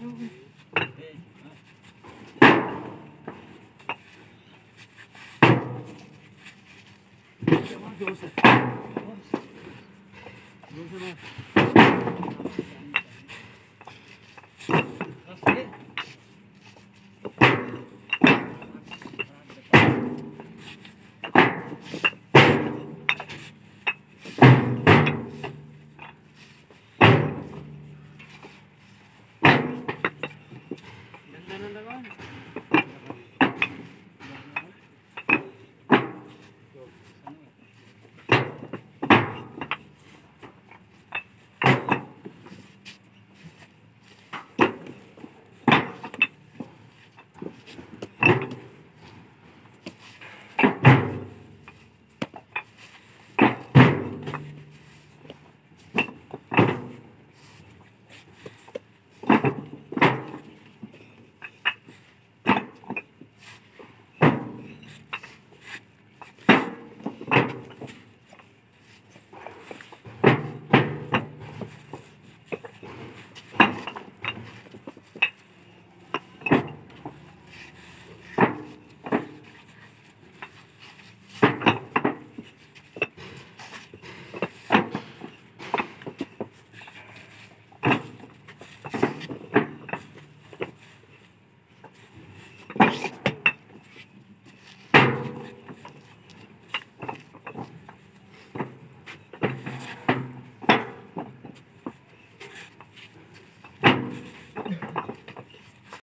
Doze. Doze não. Yanında var mı?